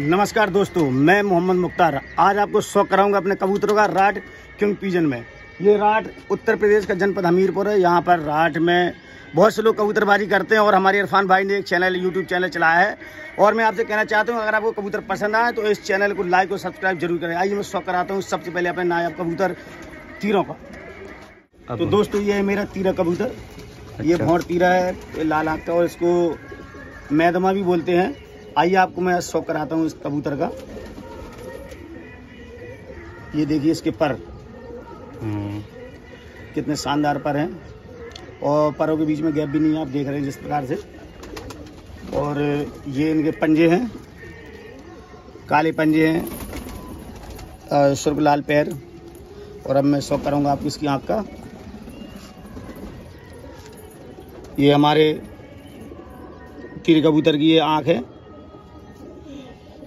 नमस्कार दोस्तों मैं मोहम्मद मुख्तार। आज आपको शौक कराऊँगा अपने कबूतरों का राट किंग पीजन में। ये राट उत्तर प्रदेश का जनपद हमीरपुर है। यहाँ पर राट में बहुत से लोग कबूतरबाजी करते हैं और हमारे इरफान भाई ने एक चैनल यूट्यूब चैनल चलाया है। और मैं आपसे कहना चाहता हूँ अगर आपको कबूतर पसंद आए तो इस चैनल को लाइक और सब्सक्राइब ज़रूर करें। आइए मैं शौक कराता हूँ सबसे पहले अपने नायाब कबूतर तीरों का। तो दोस्तों ये है मेरा तीरा कबूतर। ये अच्छा। भौर तीरा है ये लाल आँख का और इसको मैदमा भी बोलते हैं। आइए आपको मैं शौक कराता हूँ इस कबूतर का। ये देखिए इसके पर। हम्म, कितने शानदार पर हैं। और परों के बीच में गैप भी नहीं है आप देख रहे हैं जिस प्रकार से। और ये इनके पंजे हैं। काले पंजे हैं। सुर्ख लाल पैर। और अब मैं शौक करूँगा आपको इसकी आँख का। ये हमारे तीर कबूतर की ये आँख है।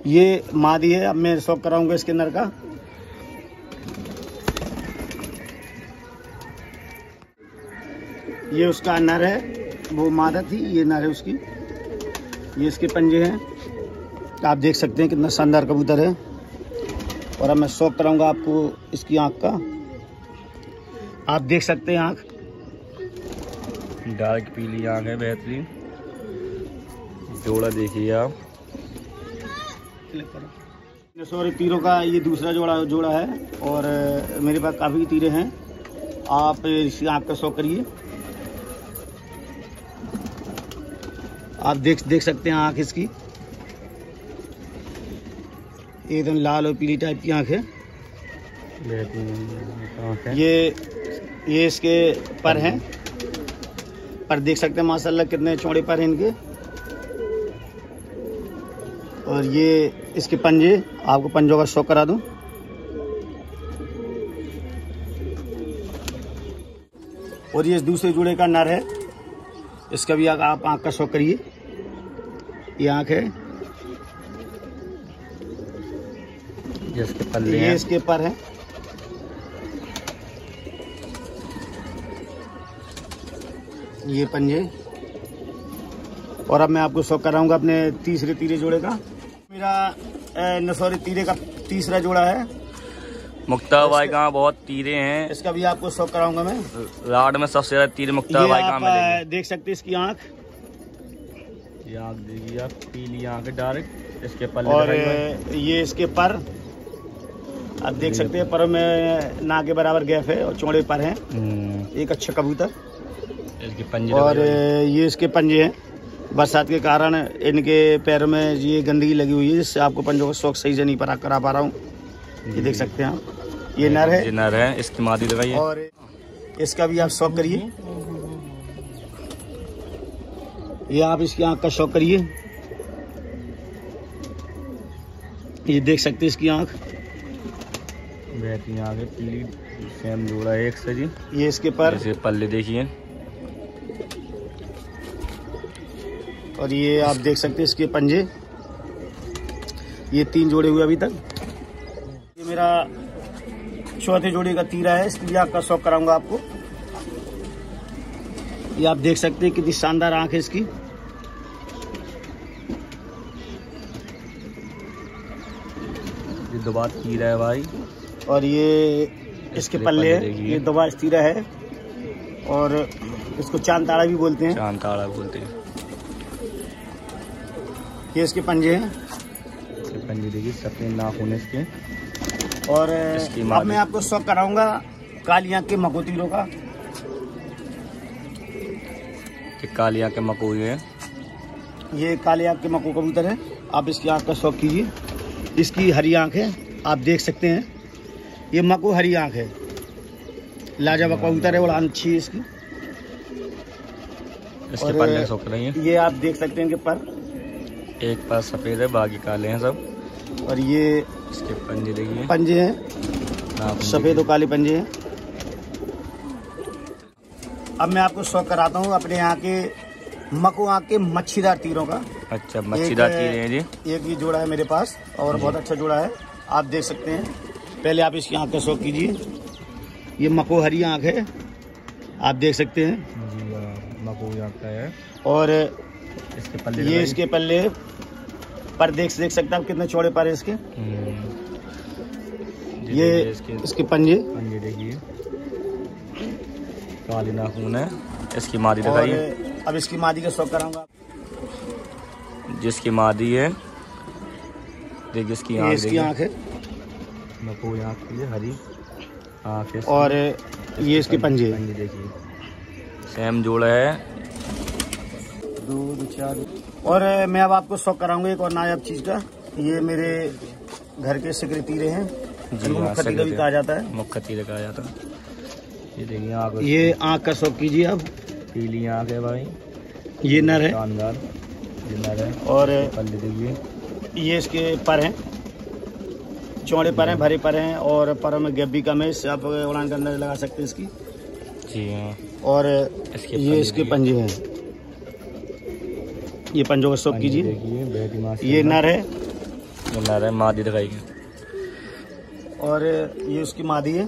ये मादी है, अब मैं शौक कराऊँगा इसके नर का। ये उसका नर है, वो मादा थी, ये नर है उसकी। ये इसके पंजे हैं। आप देख सकते हैं कितना शानदार कबूतर है। और अब मैं शौक कराऊँगा आपको इसकी आँख का। आप देख सकते हैं आँख। डार्क पीली आँख है, बेहतरीन। जोड़ा देखिए आप। सॉरी तीरों का ये दूसरा जोड़ा जोड़ा है और मेरे पास काफ़ी तीरे हैं। आप इसी आँख का शौक करिए। आप देख देख सकते हैं आँख इसकी। एकदम लाल और पीली टाइप की आँख है। ये ये इसके पर हैं। पर देख सकते हैं, माशाल्लाह कितने चौड़े पर हैं इनके। और ये इसके पंजे आपको पंजों का शौक करा दूँ। और ये दूसरे जोड़े का नर है। इसका भी आप आप आँख का शौक करिए। ये आँख है। जिसके पल्ले ये इसके पर है। ये पंजे। और अब मैं आपको शौक कराऊँगा अपने तीसरे तीरे जोड़े का। मेरा नसौरी तीरे का तीसरा जोड़ा है। मुक्ता भाई का बहुत तीरे हैं। इसका भी आपको शौक कराऊँगा मैं। लाड में सबसे ज़्यादा तीर मुक्ता भाई अ, देख सकते इसकी आँख। ये आँख देखिए आप पीली आँख है डार्क इसके पल्ले और ये इसके पर। आप देख सकते हैं पर में ना के बराबर गैप है और चौड़े पर हैं। हम्म, एक अच्छा कबूतर। इसके पंजे और ये इसके पंजे हैं। बरसात के कारण इनके पैरों में ये गंदगी लगी हुई है जिससे आपको पंजों का शौक सही से नहीं परा करा पा रहा हूँ। ये देख सकते हैं आप। ये नर ये है नर है। इसकी मादी दिखाइए और इसका भी आप शौक करिए। ये आप इसकी आँख का शौक करिए। ये देख सकते हैं इसकी आँख। आँख है पीली सेम जोड़ा एक से जी। ये इसके पर। पल्ले देखिए। और ये आप देख सकते हैं इसके पंजे। ये तीन जोड़े हुए अभी तक। ये मेरा चौथे जोड़े का तीरा है इसके लिए आपका शौक कराऊँगा आपको। ये आप देख सकते हैं कितनी शानदार आँख है इसकी। ये दो बात तीर है भाई। और ये इसके पल्ले पल्ले है ये दोबारा तीरा है। और इसको चाँद ताड़ा भी बोलते हैं। चाँद ताड़ा बोलते हैं। ये इसके पंजे हैं। ये पंजे देखिए सफ़ेद नाखून है इसके। और अब मैं आपको शौक कराऊँगा काली आँख के मकोतीरों का। ये काली आँख के मकोई है। ये काले आँख के मको कबूतर है। आप इसकी आँख का शौक कीजिए। इसकी हरी आँख है आप देख सकते हैं। ये मको हरी आँख है। लाजवाब कबूतर है बड़ा अच्छी है इसकी। इसके हैं। ये आप देख सकते हैं कि पर। एक पास सफ़ेद है बाकी काले हैं सब। और ये इसके पंजे देखिए। पंजे हैं। सफ़ेद और काले पंजे हैं। अब मैं आपको शौक कराता हूँ अपने यहाँ के मको आँख के मच्छीदार तीरों का। अच्छा मच्छीदार तीर हैं जी। एक ये जोड़ा है मेरे पास और बहुत अच्छा जोड़ा है। आप देख सकते हैं। पहले आप इसकी आँख का शौक कीजिए। ये मको हरी आँख है। आप देख सकते हैं। जी हाँ, मकोई आँख का है। और इसके पल्ले ये इसके पल्ले। पर देख देख सकते हैं आप कितने चौड़े पर इसके। हम्म। ये इसके इसके पंजे। पंजे देखिए। काली नाखून है। इसकी मादी दिखाइए। अब इसकी मादी का शौक कराऊँगा। जिसकी मादी है। देखिए इसकी आँख इसकी आँख है। मकोई आँख की हरी आँख है। और ये इसके पंजे। पंजे देखिए। सेम जोड़ा है। दो दो चार और मैं अब आपको शौक कराऊँगा एक और नायाब चीज़ का। ये मेरे घर के सिकरे तीरे हैं। हाँ, मुख्य तीरे भी कहा जाता है। तीर कहा जाता है। ये देखिए आँख ये आँख का शौक कीजिए अब पीली आँख है भाई। ये नर है। शानदार। ये नर है। और पल्ले देखिए। ये इसके पर हैं। चौड़े पर हैं भरे पर हैं। और पर में गैप भी कम है इससे आप उड़ान का अंदर लगा सकते हैं इसकी। जी हाँ। और इसके ये इसके पंजे हैं। ये पंजों का शौक कीजिए। देखिए बेटी माँ ये नर है। ये नर है मादी दिखाइए और ये उसकी मादी है।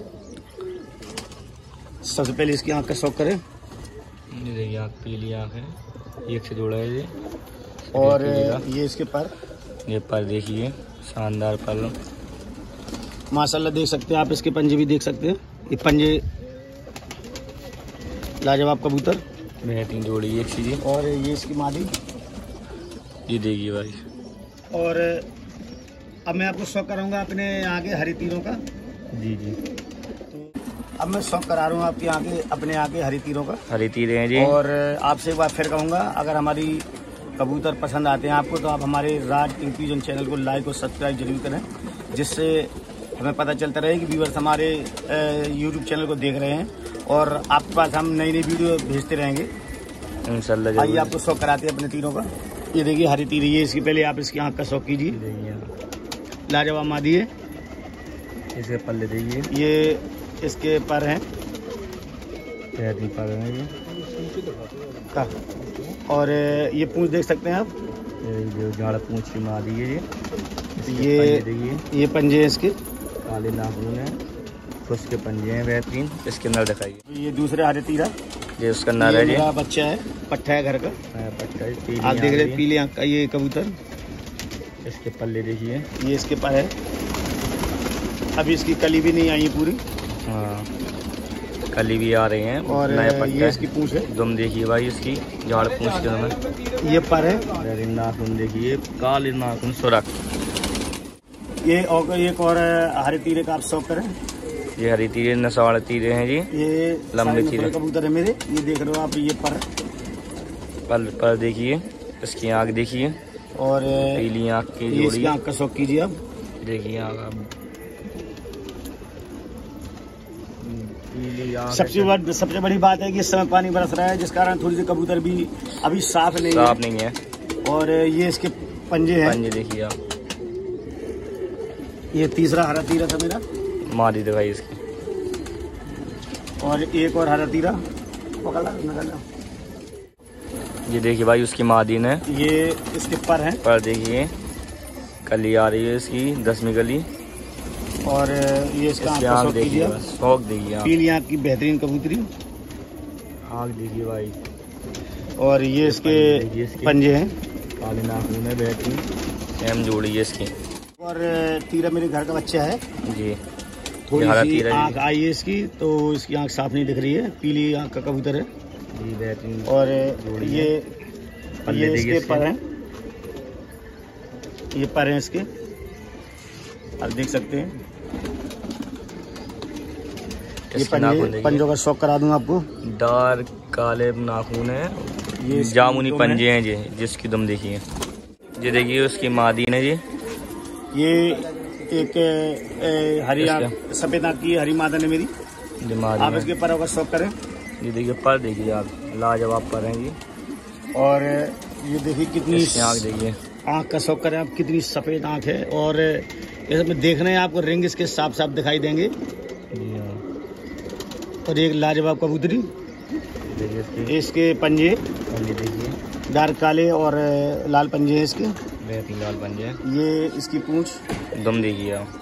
सबसे पहले इसकी आँख का शौक करें। ये देखिए आँख पीली आँख है। एक से जोड़ा है ये। और ये इसके पर। ये पर देखिए शानदार पर। माशाल्लाह देख सकते हैं आप इसके पंजे भी देख सकते हैं। ये पंजे लाजवाब कबूतर। बेहतरीन जोड़ी एक सी जी और ये इसकी मादी। ये देखिए भाई। और अब मैं आपको शौक कराऊँगा अपने यहाँ के हरी तीरों का। जी जी। अब मैं शौक करा रहा हूँ आपके यहाँ के अपने यहाँ के हरी तीरों का। हरी तीर हैं जी। और आपसे एक बार फिर कहूँगा अगर हमारी कबूतर पसंद आते हैं आपको तो आप हमारे राज इंक्लूजन चैनल को लाइक और सब्सक्राइब ज़रूर करें जिससे हमें पता चलता रहे कि व्यूवर्स हमारे यूट्यूब चैनल को देख रहे हैं और आपके पास हम नई नई वीडियो भेजते रहेंगे। इंशाल्लाह आइए आपको शौक कराते हैं अपने तीरों का। ये देखिए हरी तीरी ये इसकी पहले आप इसकी आँख का शौक कीजिए। लाजवाब मादी है। इसके पल्ले देखिए। ये इसके पर हैं। पर है ये। का? और ये पूंछ देख सकते हैं आप? ये जो झाड़ पूछ की मादी है ये। ये- देखिए। ये पंजे हैं इसके। काले नाखून है। खुश के पंजे हैं बेहतरीन। इसके अंदर दिखाइए। ये दूसरे हरे तीरा। ये उसका नर है बच्चा है। पट्टा है घर का? हाँ, पट्टा है, आप देख रहे हैं पीले आँख का ये कबूतर? इसके पल्ले देखिए। ये इसके पर है। अभी इसकी कली भी नहीं आई है पूरी। हाँ कली भी आ रही हैं। और नया ये इसकी पूंछ है। है दुम देखिए भाई इसकी झाड़ पूछ के दुम है। ये पर है। नाखून देखिए काले नाखून सुरख। ये और एक और हरे तीरे का आप शौक करें? ये हरी तीरे नसवाड़ तीरे हैं जी। ये लंबे तीरे। कबूतर है मेरे। ये देख रहे हो आप ये पर पल पर देखिए इसकी आँख देखिए। और पीली आँख की जोड़ी। इसकी आँख का शौक कीजिए आप। देखिए आँख अब सबसे बड़ सबसे बड़ी बात है कि इस समय पानी बरस रहा है जिस कारण थोड़ी सी कबूतर भी अभी साफ़ नहीं साफ़ नहीं है। और ये इसके पंजे हैं। पंजे देखिए आप। ये तीसरा हरा तीरा था मेरा। मारी दिखाई इसकी। और एक और हरा तीरा। पकड़ निकाल। ये देखिए भाई उसकी मादी है। ये इसके पर है। पर देखिए कली आ रही है इसकी दसवीं गली और ये इसका आँख देखिए शौक देखिए पीली आँख की बेहतरीन कबूतरी। आँख देखिए भाई। और ये इसके इसके। पंजे हैं। काले नाखून है बेहतरीन। सेम जोड़ी है इसकी। और तीरा मेरे घर का बच्चा है। जी। थोड़ी सी आँख आई है इसकी तो इसकी आँख साफ़ नहीं दिख रही है। पीली आँख का कबूतर है। और ये ये इसके। पर हैं। ये पर हैं इसके। आप देख सकते हैं। ये पंजे पंजों का शौक करा दूँ आपको। डार्क काले नाखून है। ये जामुनी है। पंजे हैं। जी जिसकी दम देखिए। ये देखिए उसकी मादी ने जी। ये एक हरी सफ़ेद आँख की हरी मादन है मेरी। आप इसके परों शौक करें। ये देखिए पर देखिए आप लाजवाब पर हैं जी। और ये देखिए कितनी आँख देखिए। आँख का शौक करें आप कितनी सफ़ेद आँख है। और इसमें देख रहे हैं आपको रिंग इसके साफ़ साफ़ दिखाई देंगे। हाँ और एक लाजवाब कबूतरी। ये इसके पंजे। पंजे देखिए। डार्क काले और लाल पंजे हैं इसके। बेहतरीन लाल पंजे हैं। ये इसकी पूंछ। दम देखिए आप।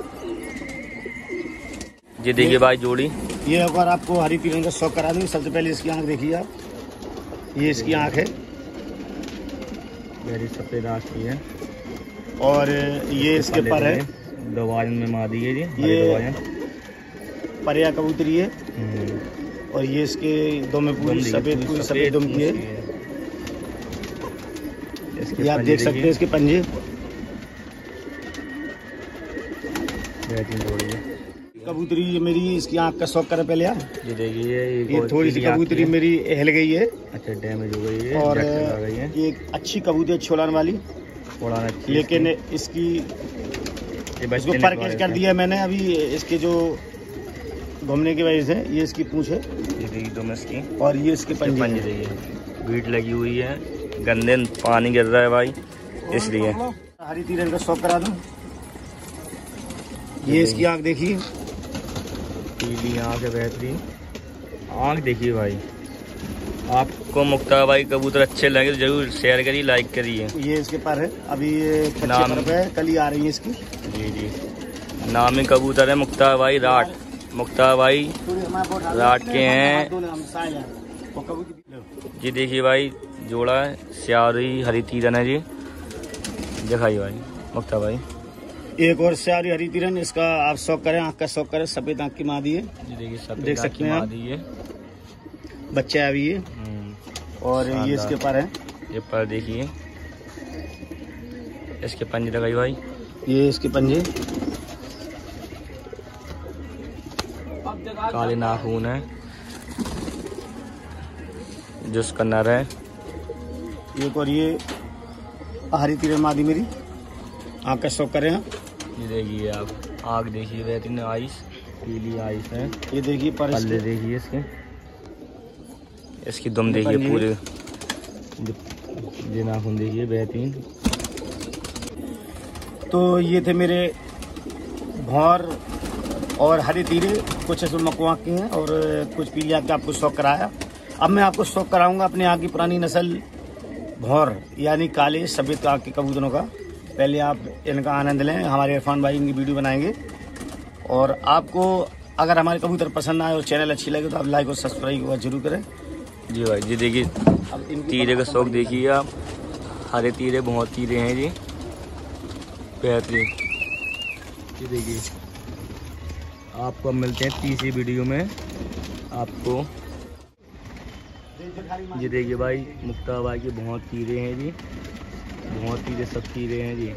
ये देखिए भाई जोड़ी। ये अगर आपको हरी पीले का शौक करा दूँ सबसे पहले इसकी आँख देखिए आप। ये इसकी आँख है। मेरी सफ़ेद आँख की है। और ये इसके पर है। दवाजन में मादी है जी ये परिया कबूतरी है। हम्म, और ये इसके दो में पूरी सफ़ेद पूरी सफ़ेद दुम की है। ये आप देख सकते हैं इसके पंजे। कबूतरी ये मेरी इसकी आँख का शौक करे पहले ये देखिए ये ये थोड़ी सी कबूतरी मेरी हिल गई है। अच्छा डैमेज हो गई है और ये अच्छी कबूतरी है छोलान वाली। अच्छी लेकिन इसकी। इसकी इसको परकेज कर। दिया मैंने अभी इसके जो घूमने की वजह से ये इसकी पूंछ है। ये देखिए दो मस की और ये इसके इसके पंजे हैं। देखिए बीट लगी हुई है गंदे पानी गिर रहा है भाई इसलिए। हरी तीरन का शौक करा दूँ। ये इसकी आँख देखिए। पीली आँख है बेहतरीन। आँख देखिए भाई। आपको मुक्ता भाई कबूतर अच्छे लगे तो ज़रूर शेयर करिए लाइक करिए। ये इसके पर है। अभी ये नाम- है कल ही आ रही है इसकी। जी जी। नामी कबूतर है मुक्ता भाई राट मुक्ता भाई रात के हैं। जी देखिए भाई जोड़ा है सियारी हरी तीरन है जी। दिखाइए भाई मुक्ता भाई। एक और सारी हरी तिरन इसका आप शौक करें आँख का शौक करें सफ़ेद आँख की मादी है। देख सकते हैं आप। बच्चा है। अभी ये और ये इसके पर है। ये पर देखिए। इसके पंजे लगाई भाई। ये इसके पंजे। काले नाखून है। जो उसका नर है। एक और ये हरी तीरन मादी मेरी। आँख का शौक करें आप। ये देखिए आप आग देखिए बेहतरीन आइस पीली आइस है। ये देखिए पर पल्ले देखिए इसके। इसकी दुम देखिए पूरे। ये नाखून देखिए बेहतरीन। तो ये थे मेरे भौर और हरी तीरे। कुछ इसमें मकवाक के हैं और कुछ पीली आँख के आपको शौक कराया। अब मैं आपको शौक कराऊँगा अपने यहाँ की पुरानी नस्ल भौर यानी काले सफ़ेद आँख के कबूतरों का। पहले आप इनका आनंद लें हमारे इरफान भाई इनकी वीडियो बनाएँगे। और आपको अगर हमारे कबूतर पसंद आए और चैनल अच्छी लगे तो आप लाइक और सब्सक्राइब ज़रूर करें। जी भाई जी देखिए अब तीरे का शौक देखिए आप। हरे तीरे बहुत तीरे हैं जी। बेहतरीन। ये देखिए आपको अब मिलते हैं तीसरी वीडियो में। आपको। ये देखिए भाई मुक्ता भाई के बहुत तीरे हैं जी। बहुत तीरे सब तीरे हैं जी।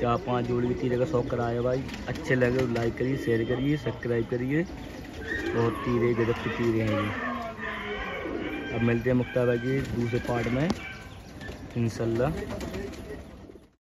चार पाँच जोड़ी भी तीरे का शौक कराया भाई। अच्छे लगे तो लाइक करिए शेयर करिए सब्सक्राइब करिए। बहुत तीरे गजब के तीरे हैं जी। अब मिलते हैं मुक्ता भाई के दूसरे पार्ट में, इंशाल्लाह।